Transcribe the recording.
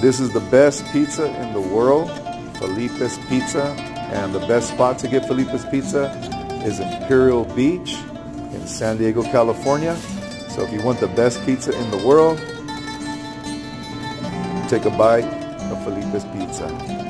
This is the best pizza in the world, Felipe's Pizza. And the best spot to get Felipe's Pizza is Imperial Beach in San Diego, California. So if you want the best pizza in the world, take a bite of Felipe's Pizza.